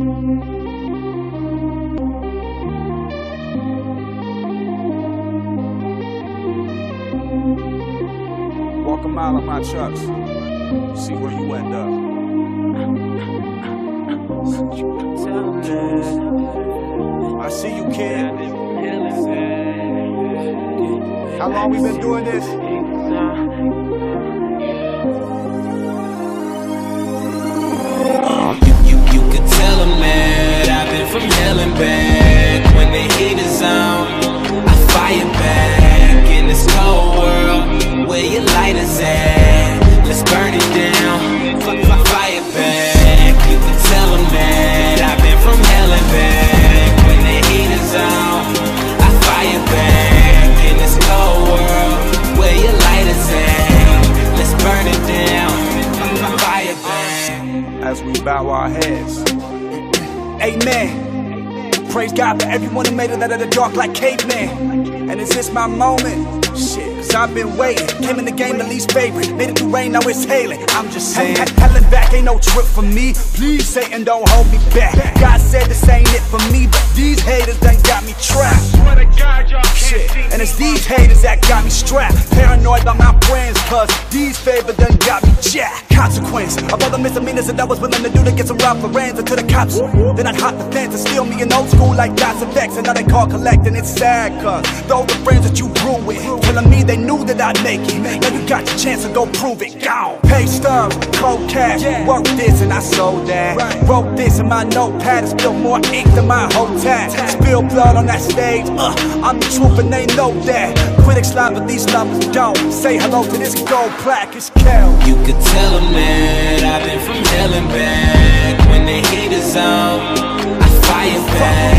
Walk a mile in my chucks. See where you end up. I see you, kid. How long we been doing this? Our heads. Amen. Praise God for everyone who made it out of the dark like caveman. And is this my moment? Shit, cause I've been waiting. Came in the game the least favorite. Made it through rain, now it's hailing. I'm just saying. Hell and back ain't no trip for me. Please, Satan, don't hold me back. God said this ain't it for me, but these haters done got me trapped. Shit, and it's these haters that got me strapped. Paranoid about my friends, cause these favors done got me jacked. Consequence of all the misdemeanors that I was willing to do to get some rough friends until the cops. Then I'd hop the fence and steal me an old school like God's effects. And now they call collecting. It's sad, cause those the friends that you grew with, telling me they knew that I'd make it. Now you got your chance to go prove it. Gone. Pay stubs, cold cash, work this and I sold that. Wrote this in my notepad and spilled more ink than my whole tat. Spill blood on that stage, uh, I'm the truth and they know that. Critics lie, but these numbers don't. Say hello to this gold plaque, it's Kel. You could tell them I've been from hell and back. When the heat is on, I fire back.